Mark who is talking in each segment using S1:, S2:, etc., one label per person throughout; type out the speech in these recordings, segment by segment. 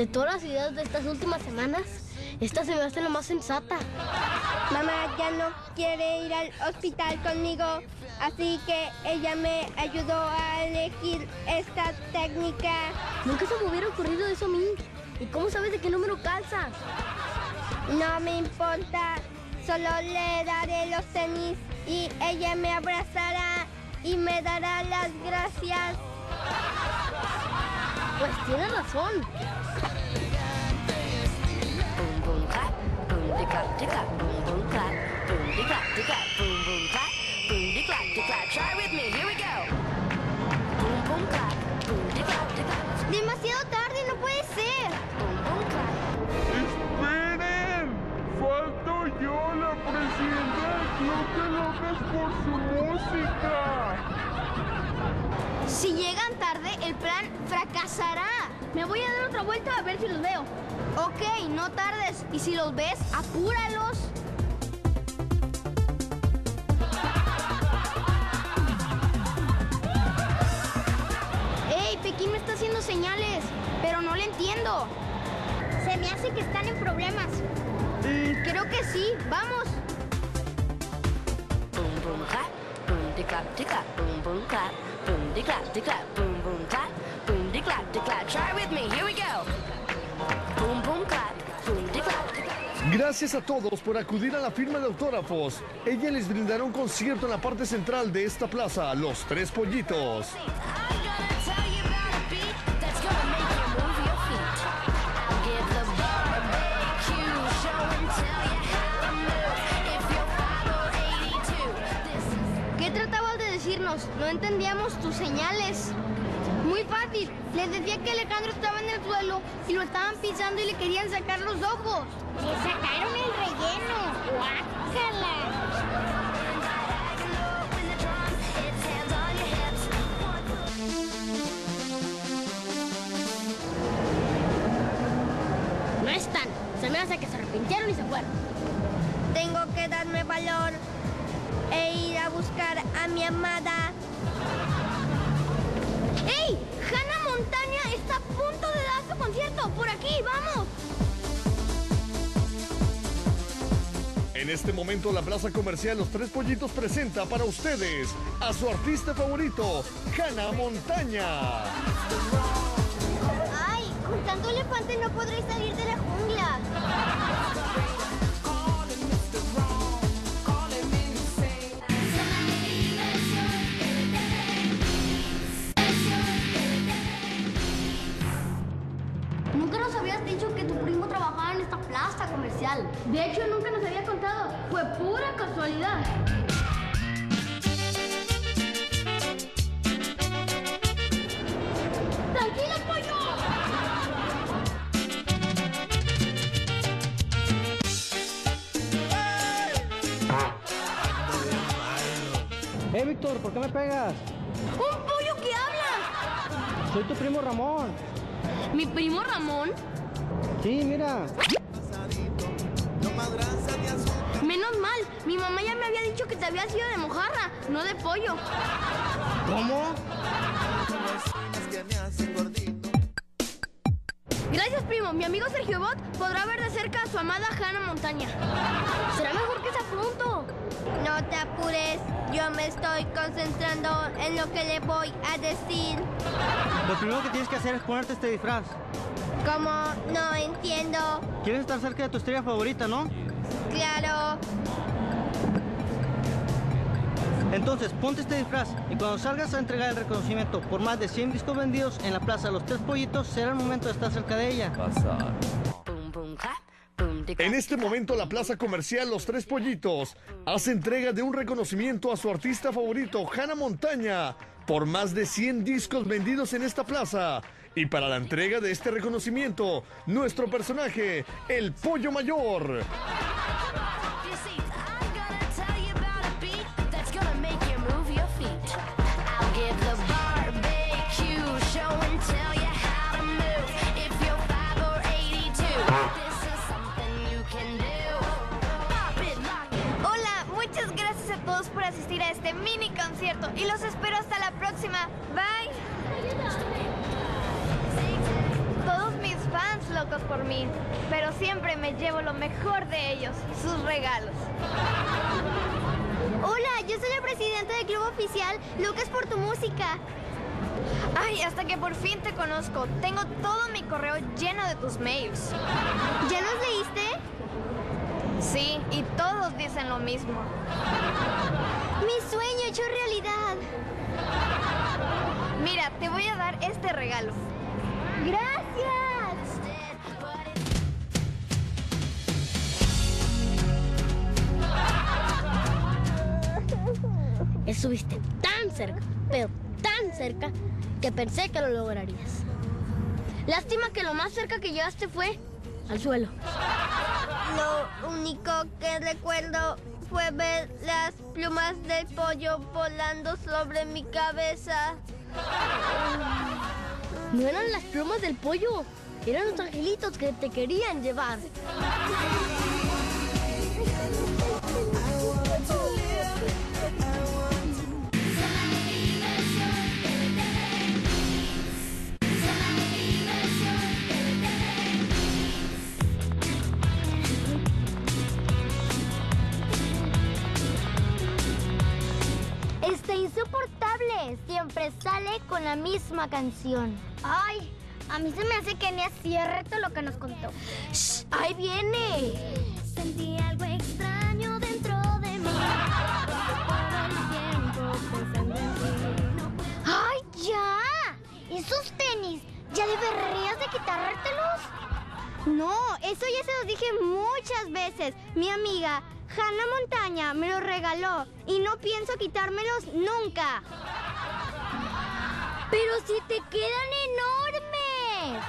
S1: De todas las ideas de estas últimas semanas, esta se me hace la más sensata.
S2: Mamá ya no quiere ir al hospital conmigo, así que ella me ayudó a elegir esta técnica.
S1: Nunca se me hubiera ocurrido eso a mí. ¿Y cómo sabes de qué número calzas?
S2: No me importa, solo le daré los tenis y ella me abrazará y me dará las gracias.
S1: Pues tiene razón.
S2: Demasiado tarde, no puede ser.
S3: boom boom clap.
S4: ¡Esperen! ¡Falto yo, la presidenta del Club de Locas por su música!
S2: Si llegan tarde, el plan fracasará.
S1: Me voy a dar otra vuelta a ver si los veo.
S2: Ok, no tardes. Y si los ves, apúralos. ¡Ey! Pekín me está haciendo señales, pero no le entiendo. Se me hace que están en problemas. Mm, creo que sí. Vamos.
S5: Gracias a todos por acudir a la firma de autógrafos. Ella les brindará un concierto en la parte central de esta plaza, Los Tres Pollitos.
S3: I'm gonna tell you about a beat that's gonna make you move your feet. I'll give the barbecue show and tell you how to move. If you're 5 or 82, this is
S2: ¿Qué tratabas de decirnos? No entendíamos tus señales. Muy fácil. Les decía que Alejandro estaba en el suelo y lo estaban pisando y le querían sacar los ojos. Le sacaron el relleno. ¡Guácala!
S1: están. Se me hace que se arrepintieron y se fueron.
S2: Tengo que darme valor e ir a buscar a mi amada. ¡Ey! Punto de dar su concierto. Por aquí, vamos.
S5: En este momento la plaza comercial Los Tres Pollitos presenta para ustedes a su artista favorito, Hannah Montaña.
S2: Ay, con tanto elefante no podré salir de la jungla.
S1: De hecho, nunca nos había contado. Fue pura casualidad. ¡Tranquilo, pollo!
S6: Eh, Víctor, ¿por qué me pegas?
S1: ¡Un pollo que habla!
S6: Soy tu primo Ramón.
S1: ¿Mi primo Ramón?
S6: Sí, mira.
S1: Mi mamá ya me había dicho que te había sido de mojarra, no de pollo.
S6: ¿Cómo?
S1: Gracias, primo. Mi amigo Sergio Bot podrá ver de cerca a su amada Hannah Montaña. Será mejor que sea pronto.
S2: No te apures, yo me estoy concentrando en lo que le voy a decir.
S6: Lo primero que tienes que hacer es ponerte este disfraz.
S2: Como no entiendo,
S6: Quieres estar cerca de tu estrella favorita, ¿no?
S2: claro,
S6: Entonces, ponte este disfraz y cuando salgas a entregar el reconocimiento por más de 100 discos vendidos en la plaza Los Tres Pollitos, será el momento de estar cerca de ella.
S3: Clap.
S5: En este momento la plaza comercial Los Tres Pollitos hace entrega de un reconocimiento a su artista favorito, Hannah Montaña, por más de 100 discos vendidos en esta plaza. Y para la entrega de este reconocimiento, nuestro personaje, el Pollo Mayor.
S2: Este mini concierto y los espero hasta la próxima. Bye. Todos mis fans
S7: locos por mí, pero siempre me llevo lo mejor de ellos, sus regalos.
S2: Hola, yo soy la presidenta del club oficial Lucas por tu música.
S7: Ay, hasta que por fin te conozco. Tengo todo mi correo lleno de tus mails.
S2: ¿Ya los leíste?
S7: Sí, y todos dicen lo mismo.
S2: Mi sueño hecho realidad.
S7: Mira, te voy a dar este regalo.
S2: Gracias.
S1: Estuviste tan cerca, pero tan cerca, que pensé que lo lograrías. Lástima que lo más cerca que llegaste fue al suelo.
S2: Lo único que recuerdo fue ver las plumas del pollo volando sobre mi cabeza.
S1: No eran las plumas del pollo, eran los angelitos que te querían llevar.
S2: La misma canción. Ay, a mí se me hace que ni es cierto lo que nos contó.
S1: ¡Shh! ¡Ahí viene!
S8: Sentí algo extraño dentro de mí. Todo el tiempo pensando en ti.
S2: ¡Ay, ya! ¿Esos tenis? ¿Ya deberías de quitártelos? No, eso ya se los dije muchas veces. Mi amiga Hannah Montaña me los regaló y no pienso quitármelos nunca.
S1: Pero si te quedan enormes.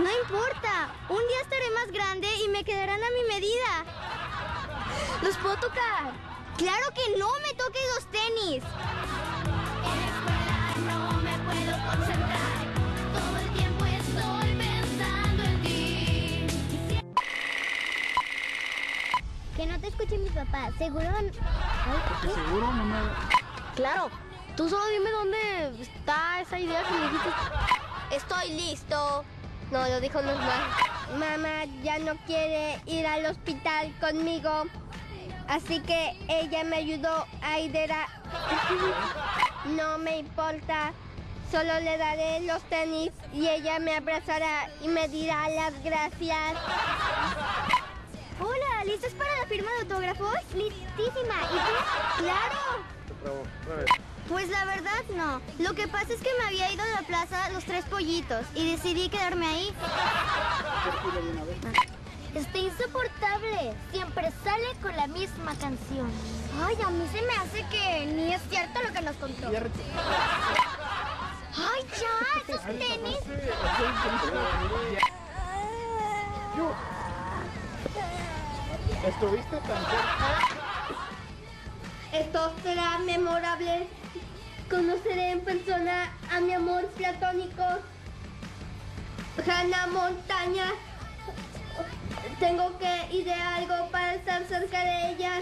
S2: No importa, un día estaré más grande y me quedarán a mi medida.
S1: ¿Los puedo tocar?
S2: Claro que no me toques los tenis.
S8: En la escuela no me puedo concentrar. Todo el tiempo estoy pensando en ti.
S2: Que no te escuche mi papá, seguro...
S9: Seguro, mamá.
S1: Claro. Tú solo dime dónde está esa idea que me dijiste.
S2: Estoy listo. No, lo dijo normal. Mamá ya no quiere ir al hospital conmigo. Así que ella me ayudó a ir a... No me importa. Solo le daré los tenis y ella me abrazará y me dirá las gracias. Hola, ¿listos para la firma de autógrafos? Listísima. ¿Y tú? ¡Claro! Pues la verdad no. Lo que pasa es que me había ido de la plaza Los Tres Pollitos y decidí quedarme ahí. Está insoportable. Siempre sale con la misma canción. Ay, a mí se me hace que ni es cierto lo que nos contó. Ay, ya, esos tenis.
S9: ¿Estuviste tan cerca?
S2: Esto será memorable. Conoceré en persona a mi amor platónico, Hannah Montaña. Tengo que idear algo para estar cerca de ella.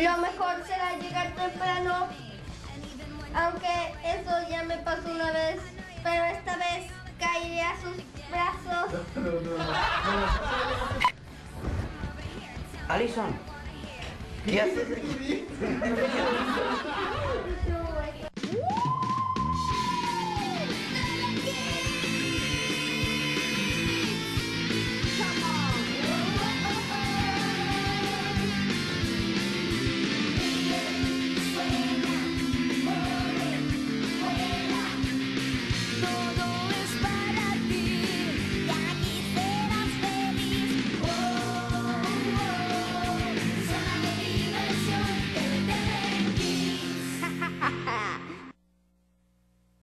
S2: Lo mejor será llegar temprano, aunque eso ya me pasó una vez, pero esta vez caeré a sus brazos.
S10: Alison, ¿qué haces?